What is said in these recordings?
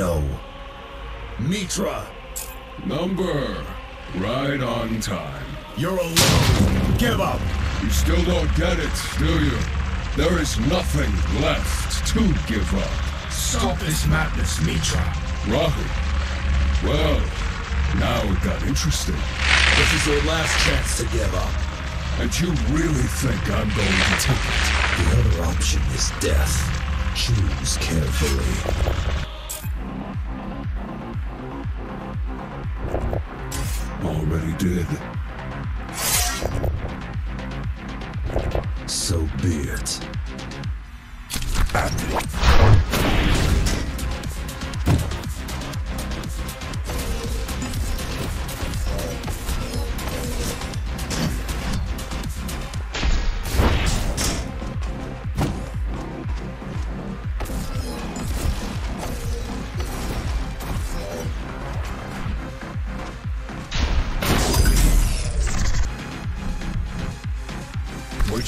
know. Mitra, Number. Right on time. you're alone. Give up. You still don't get it, do you? There is nothing left to give up. Stop this madness, Mitra. Rahul. Well, now it got interesting. This is your last chance to give up. And you really think I'm going to take it? The other option is death. Choose carefully. Did. So be it.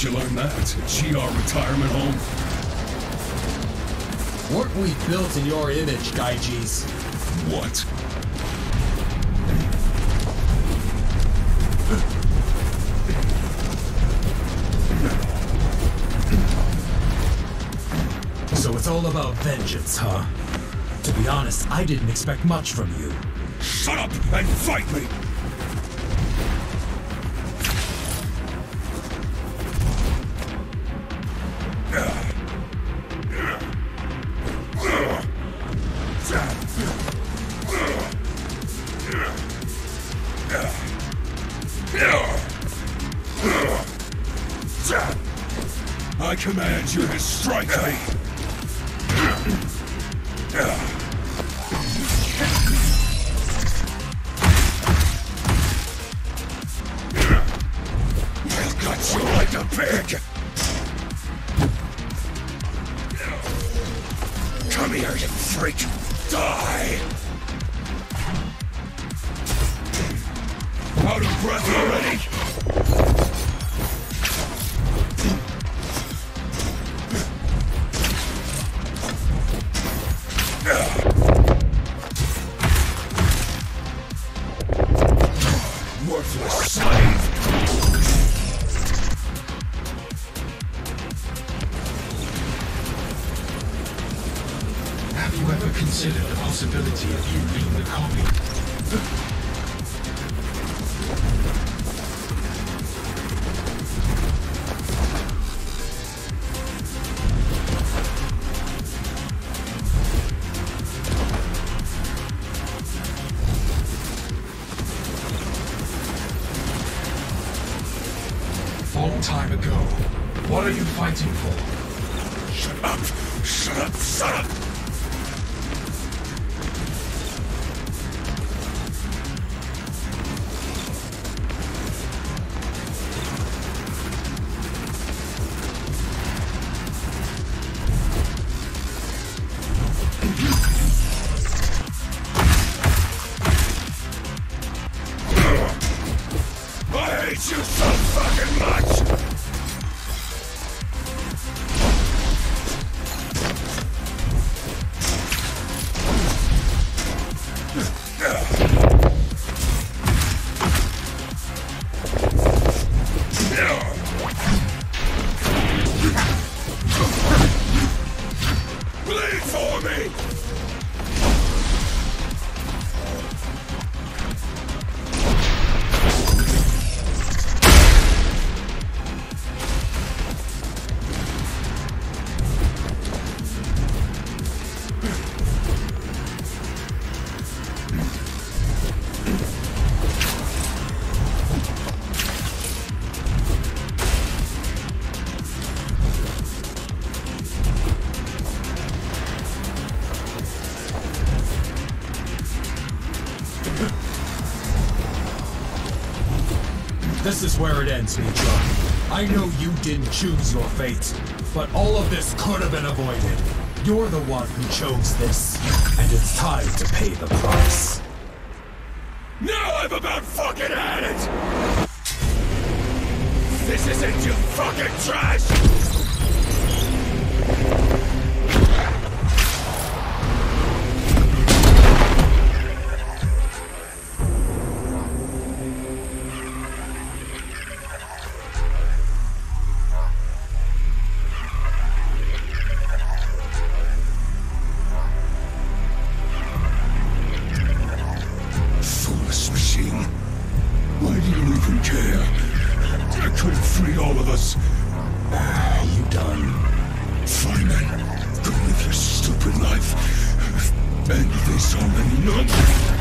Where'd you learn that? At GR Retirement Home? Weren't we built in your image, Gaijis? What? So it's all about vengeance, huh? To be honest, I didn't expect much from you. Shut up and fight me! I command you to strike me! I've got you like a pig! Come here, you freak! Die! Out of breath already? Have you ever considered the possibility of you being the copy? Long time ago. What are you fighting for? Shut up! Shut up! Shut up! This is where it ends, Mitra. I know you didn't choose your fate, but all of this could have been avoided. You're the one who chose this, and it's time to pay the price. Now I've about fucking had it! This isn't you fucking trash! Care. I could have freed all of us. Are You done? Fine then. Go live your stupid life. And this already know.